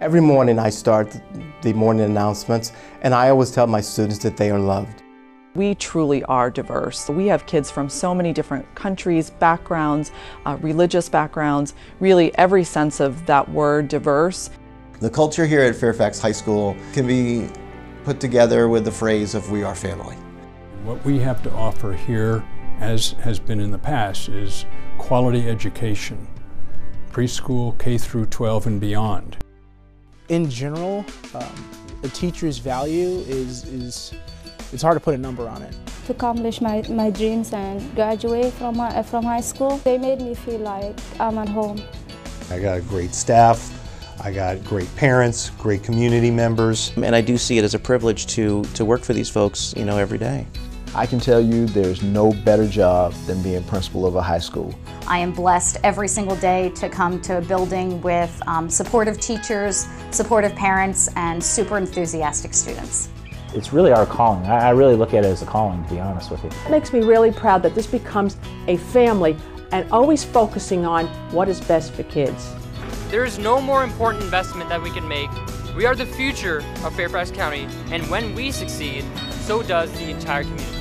Every morning I start the morning announcements and I always tell my students that they are loved. We truly are diverse. We have kids from so many different countries, backgrounds, uh, religious backgrounds, really every sense of that word diverse. The culture here at Fairfax High School can be put together with the phrase of we are family. What we have to offer here, as has been in the past, is quality education, preschool, K through 12 and beyond. In general, um, a teacher's value is, is it's hard to put a number on it. To accomplish my, my dreams and graduate from, my, from high school, they made me feel like I'm at home. I got a great staff, I got great parents, great community members. And I do see it as a privilege to, to work for these folks, you know, every day. I can tell you there's no better job than being principal of a high school. I am blessed every single day to come to a building with um, supportive teachers, supportive parents, and super enthusiastic students. It's really our calling. I really look at it as a calling, to be honest with you. It makes me really proud that this becomes a family and always focusing on what is best for kids. There is no more important investment that we can make. We are the future of Fairfax County, and when we succeed, so does the entire community.